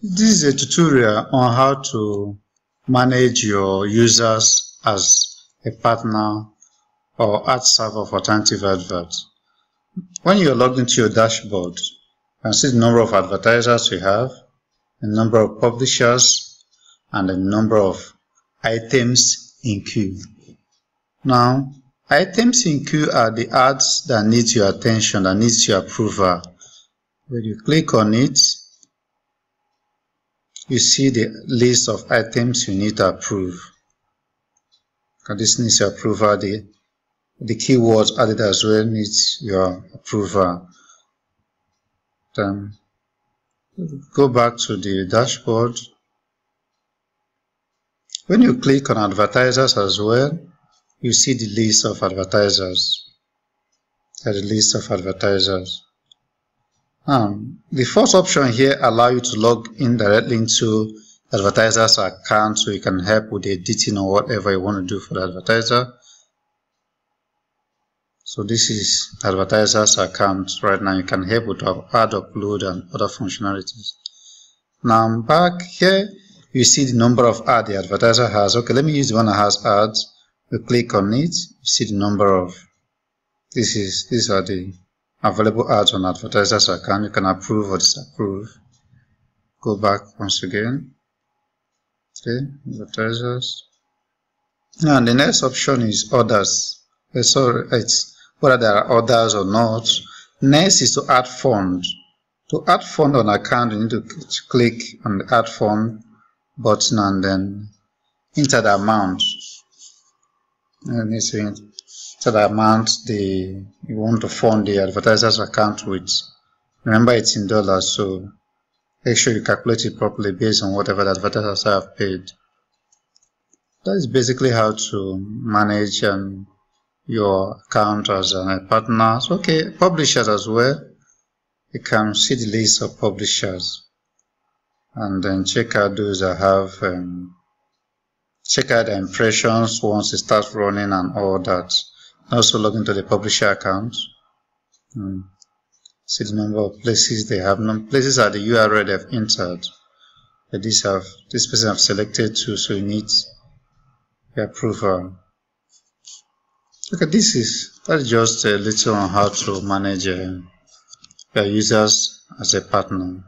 This is a tutorial on how to manage your users as a partner or ad server for alternative adverts. When you're logged into your dashboard, you can see the number of advertisers you have, the number of publishers, and the number of items in queue. Now, items in queue are the ads that need your attention, that needs your approval. When you click on it, you see the list of items you need to approve. And this needs your approval. The, the keywords added as well needs your approval. Then go back to the dashboard. When you click on advertisers as well, you see the list of advertisers. The list of advertisers. Um, the first option here allow you to log in directly into advertiser's account so you can help with editing or whatever you want to do for the advertiser. So this is advertiser's account right now. You can help with ad upload and other functionalities. Now back here, you see the number of ads the advertiser has. Okay, let me use the one that has ads. We click on it. You see the number of. This is these are the available ads on advertisers account. You can approve or disapprove. Go back once again. Okay, advertisers. And the next option is orders. Uh, sorry, it's whether there are orders or not. Next is to add fund. To add fund on account, you need to click on the add fund button and then enter the amount. And it's to the amount the you want to fund the advertiser's account with. Remember it's in dollars, so make sure you calculate it properly based on whatever the advertisers have paid. That is basically how to manage um, your account as a partner. Okay, publishers as well. You can see the list of publishers and then check out those that have um, check out the impressions once it starts running and all that also log into the publisher account. Hmm. see the number of places they have. Places are the URL they've entered. But these have this person have selected too so you need the approval. Look at this is that's just a little on how to manage uh, your users as a partner